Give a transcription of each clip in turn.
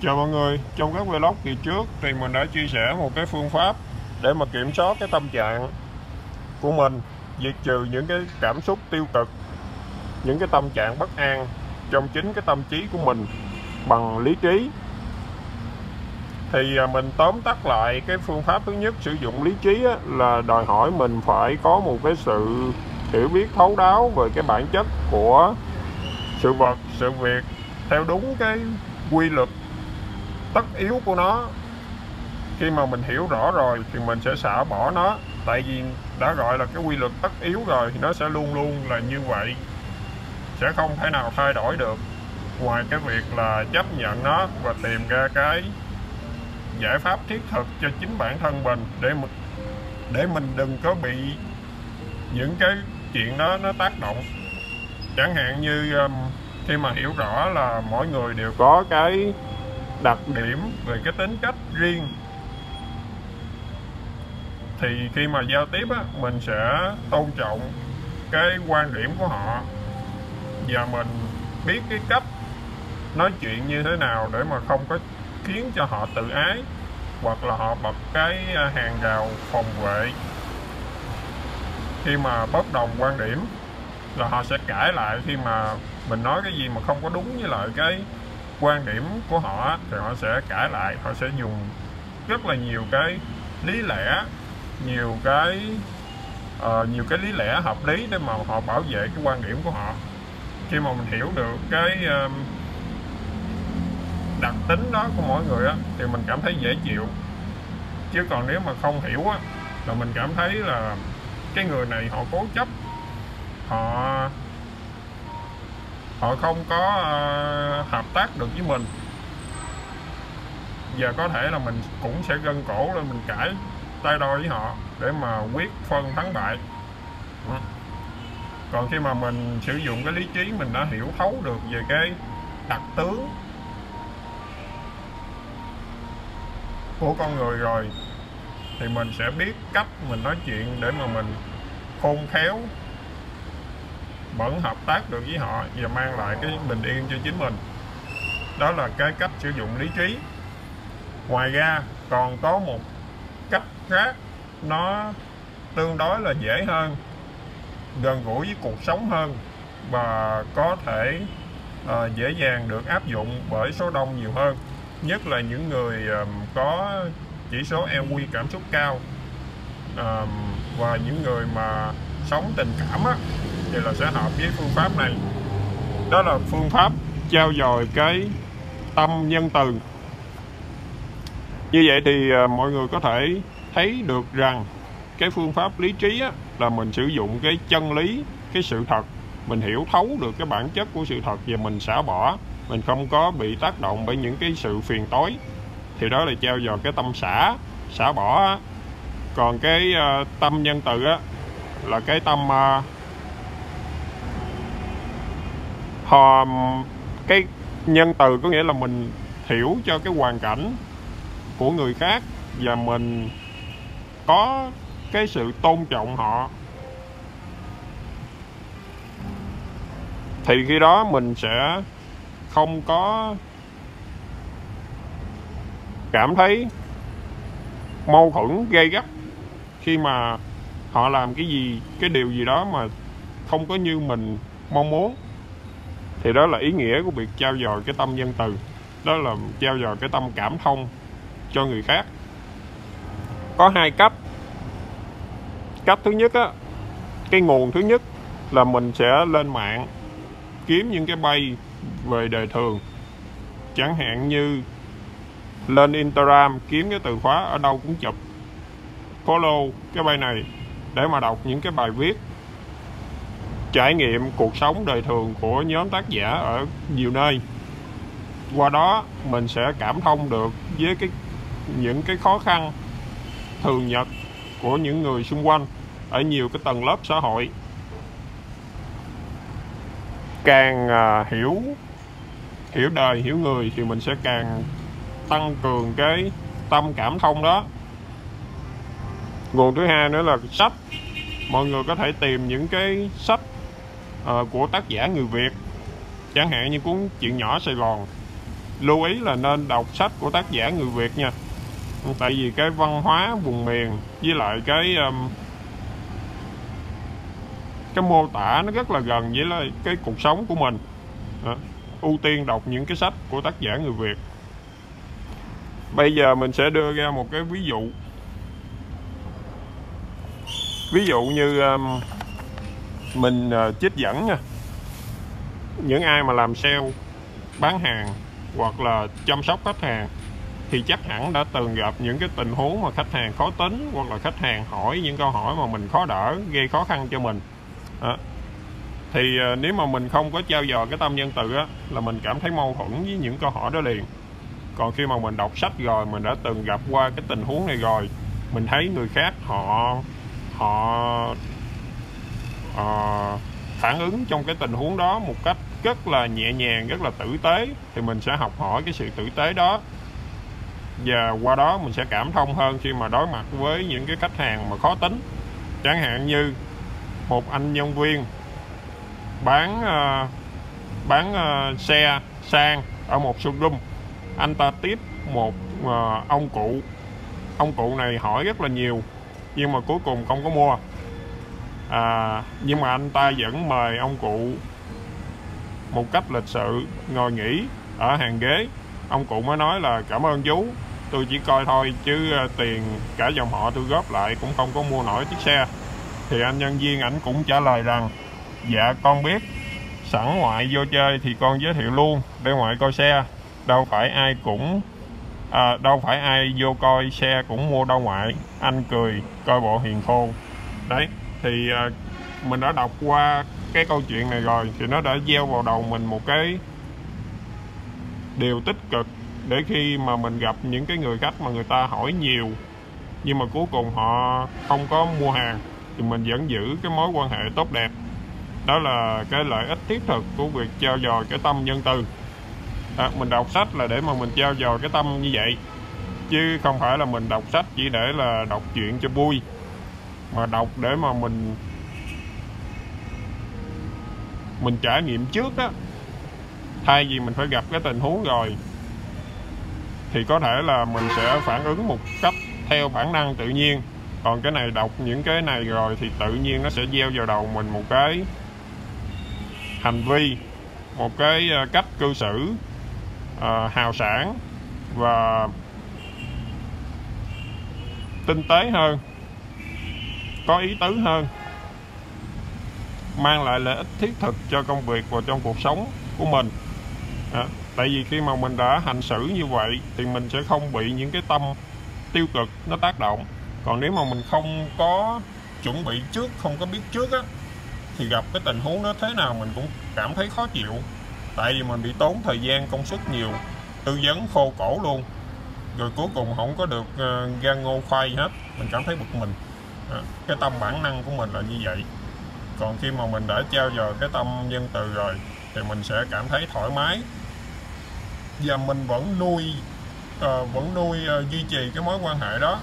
Chào mọi người, trong các vlog kỳ trước thì mình đã chia sẻ một cái phương pháp để mà kiểm soát cái tâm trạng của mình diệt trừ những cái cảm xúc tiêu cực những cái tâm trạng bất an trong chính cái tâm trí của mình bằng lý trí. Thì à, mình tóm tắt lại cái phương pháp thứ nhất sử dụng lý trí là đòi hỏi mình phải có một cái sự hiểu biết thấu đáo về cái bản chất của sự vật sự việc theo đúng cái quy luật tất yếu của nó. Khi mà mình hiểu rõ rồi thì mình sẽ xả bỏ nó. Tại vì đã gọi là cái quy luật tất yếu rồi thì nó sẽ luôn luôn là như vậy. Sẽ không thể nào thay đổi được. Ngoài cái việc là chấp nhận nó và tìm ra cái giải pháp thiết thực cho chính bản thân mình để mình để mình đừng có bị những cái chuyện đó nó tác động. Chẳng hạn như um, khi mà hiểu rõ là mỗi người đều có cái đặc điểm về cái tính cách riêng. Thì khi mà giao tiếp á, mình sẽ tôn trọng cái quan điểm của họ và mình biết cái cách nói chuyện như thế nào để mà không có khiến cho họ tự ái hoặc là họ bật cái à, hàng rào phòng vệ. Khi mà bất đồng quan điểm là họ sẽ cãi lại khi mà mình nói cái gì mà không có đúng với lại cái quan điểm của họ thì họ sẽ cãi lại họ sẽ dùng rất là nhiều cái lý lẽ nhiều cái uh, nhiều cái lý lẽ hợp lý để mà họ bảo vệ cái quan điểm của họ. Khi mà mình hiểu được cái uh, đặc tính đó của mỗi người á thì mình cảm thấy dễ chịu. Chứ còn nếu mà không hiểu á là mình cảm thấy là cái người này họ cố chấp họ họ không có uh, hợp tác được với mình. Giờ có thể là mình cũng sẽ gân cổ lên mình cãi tay đôi với họ để mà quyết phân thắng bại. Ừ. Còn khi mà mình sử dụng cái lý trí mình đã hiểu thấu được về cái đặc tướng của con người rồi thì mình sẽ biết cách mình nói chuyện để mà mình khôn khéo vẫn hợp tác được với họ và mang lại cái bình yên cho chính mình. Đó là cái cách sử dụng lý trí. Ngoài ra còn có một cách khác nó tương đối là dễ hơn gần gũi với cuộc sống hơn và có thể uh, dễ dàng được áp dụng bởi số đông nhiều hơn. Nhất là những người uh, có chỉ số EQ cảm xúc cao uh, và những người mà sống tình cảm á, thì là sẽ hợp với phương pháp này. Đó là phương pháp trao dồi cái tâm nhân từ. Như vậy thì à, mọi người có thể thấy được rằng cái phương pháp lý trí á, là mình sử dụng cái chân lý cái sự thật. Mình hiểu thấu được cái bản chất của sự thật và mình xả bỏ. Mình không có bị tác động bởi những cái sự phiền tối. Thì đó là treo dồi cái tâm xả xả bỏ còn cái à, tâm nhân từ á là cái tâm à, uh, họ, cái nhân từ có nghĩa là mình hiểu cho cái hoàn cảnh của người khác và mình có cái sự tôn trọng họ. Thì khi đó mình sẽ không có cảm thấy mâu thuẫn gây gắt khi mà họ làm cái gì, cái điều gì đó mà không có như mình mong muốn thì đó là ý nghĩa của việc trao dồi cái tâm nhân từ. Đó là trao dồi cái tâm cảm thông cho người khác. Có hai cách. Cách thứ nhất á, cái nguồn thứ nhất là mình sẽ lên mạng, kiếm những cái bay về đời thường. Chẳng hạn như lên Instagram, kiếm cái từ khóa ở đâu cũng chụp, follow cái bài này để mà đọc những cái bài viết trải nghiệm cuộc sống đời thường của nhóm tác giả ở nhiều nơi. Qua đó, mình sẽ cảm thông được với cái, những cái khó khăn thường nhật của những người xung quanh ở nhiều cái tầng lớp xã hội. Càng à, hiểu hiểu đời, hiểu người thì mình sẽ càng tăng cường cái tâm cảm thông đó. Nguồn thứ hai nữa là sách. Mọi người có thể tìm những cái sách uh, của tác giả người Việt. Chẳng hạn như cuốn chuyện nhỏ Sài Gòn. Lưu ý là nên đọc sách của tác giả người Việt nha. Tại vì cái văn hóa vùng miền với lại cái um, cái mô tả nó rất là gần với lại cái cuộc sống của mình. Đó. ưu tiên đọc những cái sách của tác giả người Việt. Bây giờ mình sẽ đưa ra một cái ví dụ. Ví dụ như um, mình chích trích dẫn nha. Những ai mà làm sale bán hàng hoặc là chăm sóc khách hàng thì chắc hẳn đã từng gặp những cái tình huống mà khách hàng khó tính hoặc là khách hàng hỏi những câu hỏi mà mình khó đỡ gây khó khăn cho mình. À, thì ờ, nếu mà mình không có trao dò cái tâm nhân từ á là mình cảm thấy mâu thuẫn với những câu hỏi đó liền. Còn khi mà mình đọc sách rồi mình đã từng gặp qua cái tình huống này rồi mình thấy người khác họ họ uh, phản ứng trong cái tình huống đó một cách rất là nhẹ nhàng rất là tử tế thì mình sẽ học hỏi cái sự tử tế đó. Và qua đó mình sẽ cảm thông hơn khi mà đối mặt với những cái khách hàng mà khó tính. Chẳng hạn như một anh nhân viên bán uh, bán uh, xe sang ở một showroom. Anh ta tiếp một uh, ông cụ. Ông cụ này hỏi rất là nhiều nhưng mà cuối cùng không có mua à, nhưng mà anh ta vẫn mời ông cụ một cách lịch sự ngồi nghỉ ở hàng ghế. Ông cụ mới nói là cảm ơn chú tôi chỉ coi thôi chứ à, tiền cả dòng họ tôi góp lại cũng không có mua nổi chiếc xe. Thì anh nhân viên ảnh cũng trả lời rằng dạ con biết sẵn ngoại vô chơi thì con giới thiệu luôn để ngoại coi xe. Đâu phải ai cũng à, đâu phải ai vô coi xe cũng mua đâu ngoại. Anh cười coi bộ hiền khô, đấy thì à, mình đã đọc qua cái câu chuyện này rồi thì nó đã gieo vào đầu mình một cái điều tích cực để khi mà mình gặp những cái người khách mà người ta hỏi nhiều nhưng mà cuối cùng họ không có mua hàng thì mình vẫn giữ cái mối quan hệ tốt đẹp. Đó là cái lợi ích thiết thực của việc trao dồi cái tâm nhân từ. À, mình đọc sách là để mà mình trao dồi cái tâm như vậy chứ không phải là mình đọc sách chỉ để là đọc chuyện cho vui mà đọc để mà mình mình trải nghiệm trước đó thay vì mình phải gặp cái tình huống rồi thì có thể là mình sẽ phản ứng một cách theo bản năng tự nhiên. Còn cái này đọc những cái này rồi thì tự nhiên nó sẽ gieo vào đầu mình một cái hành vi một cái ờ, cách cư xử uh, hào sản và tinh tế hơn có ý tứ hơn mang lại lợi ích thiết thực cho công việc và trong cuộc sống của mình. À, tại vì khi mà mình đã hành xử như vậy thì mình sẽ không bị những cái tâm tiêu cực nó tác động. Còn nếu mà mình không có chuẩn bị trước không có biết trước á thì gặp cái tình huống đó thế nào mình cũng cảm thấy khó chịu. Tại vì mình bị tốn thời gian công sức nhiều tư vấn khô cổ luôn. Rồi cuối cùng không có được ờ, gan ngô khoai hết mình cảm thấy bực mình cái tâm bản năng của mình là như vậy. Còn khi mà mình đã trao dồi cái tâm nhân từ rồi thì mình sẽ cảm thấy thoải mái. Và mình vẫn nuôi uh, vẫn nuôi uh, duy trì cái mối quan hệ đó.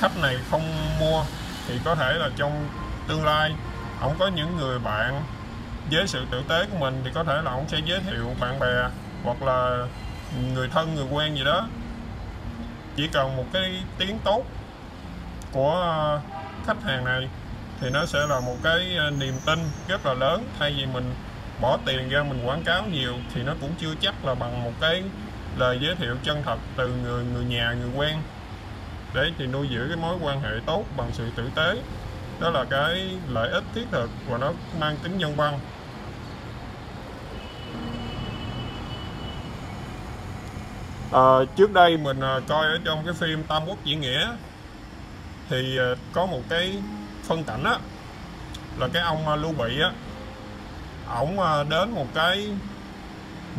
Khách này không mua thì có thể là trong tương lai ông có những người bạn với sự tử tế của mình thì có thể là ông sẽ giới thiệu bạn bè hoặc là người thân người quen gì đó. Chỉ cần một cái tiếng tốt của ờ, khách hàng này thì nó sẽ là một cái ờ, niềm tin rất là lớn. Thay vì mình bỏ tiền ra mình quảng cáo nhiều thì nó cũng chưa chắc là bằng một cái lời giới thiệu chân thật từ người người nhà người quen. Để thì nuôi giữ cái mối quan hệ tốt bằng sự tử tế. Đó là cái lợi ích thiết thực và nó mang tính nhân văn. À, trước đây mình ờ, coi ở trong cái phim Tam Quốc Diễn Nghĩa thì ờ, có một cái phân cảnh á, là cái ông ờ, Lưu Bị á, ổng ờ, đến một cái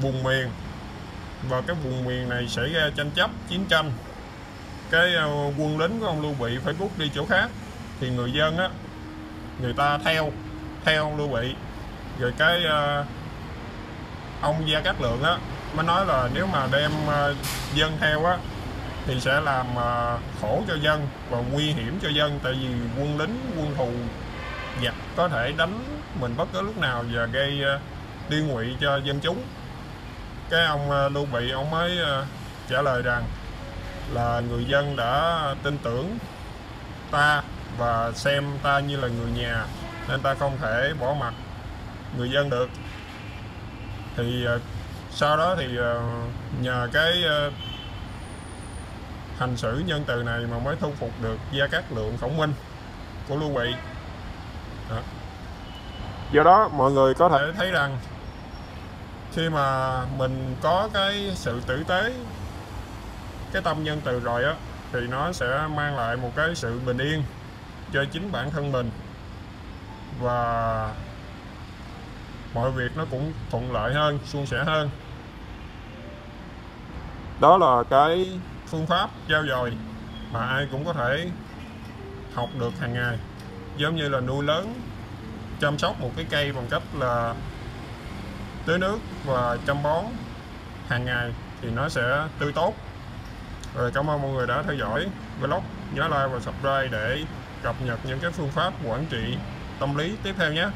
vùng miền và cái vùng miền này xảy ra tranh chấp, chiến tranh. Cái quân lính của ông Lưu Bị phải rút đi chỗ khác. Thì người dân á, người ta theo theo ông Lưu Bị. Rồi cái ông Gia Cát Lượng á, mới nói là nếu mà đem dân theo á thì sẽ làm à, khổ cho dân và nguy hiểm cho dân. Tại vì quân lính quân thù giặc có thể đánh mình bất cứ lúc nào và gây à, uh, liên ngụy cho dân chúng. Cái ông à, Lưu Bị ông mới trả lời rằng là người dân đã tin tưởng ta và xem ta như là người nhà nên ta không thể bỏ mặt người dân được. Thì sau đó thì nhờ cái hành xử nhân từ này mà mới thu phục được gia cát lượng khổng minh của lưu bị. Đó. do đó, mọi người có thể thấy rằng khi mà mình có cái sự tử tế, cái tâm nhân từ rồi á, thì nó sẽ mang lại một cái sự bình yên cho chính bản thân mình. Và mọi việc nó cũng thuận lợi hơn, suôn sẻ hơn. Đó là cái phương pháp trao dồi mà ai cũng có thể học được hàng ngày. Giống như là nuôi lớn, chăm sóc một cái cây bằng cách là tưới nước và chăm bón hàng ngày thì nó sẽ tươi tốt. Rồi cảm ơn mọi người đã theo dõi vlog nhớ like và subscribe để cập nhật những cái phương pháp quản trị tâm lý tiếp theo nhé.